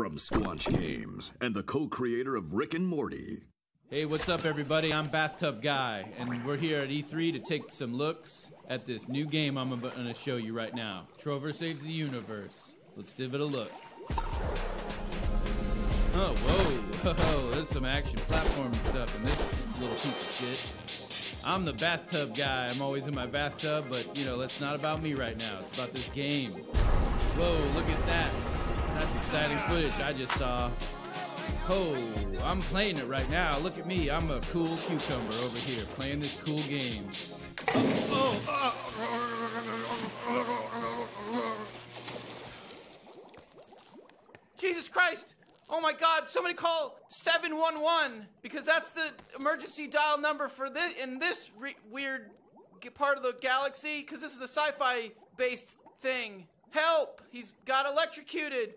From Squanch Games and the co creator of Rick and Morty. Hey, what's up, everybody? I'm Bathtub Guy, and we're here at E3 to take some looks at this new game I'm going to show you right now Trover Saves the Universe. Let's give it a look. Oh, whoa, whoa, there's some action platforming stuff in this little piece of shit. I'm the bathtub guy. I'm always in my bathtub, but you know, that's not about me right now. It's about this game. Whoa, look at that. Exciting footage I just saw. Oh, I'm playing it right now. Look at me. I'm a cool cucumber over here playing this cool game. Oh, oh. Jesus Christ! Oh my God! Somebody call 711 because that's the emergency dial number for this in this weird part of the galaxy. Because this is a sci-fi based thing. Help! He's got electrocuted.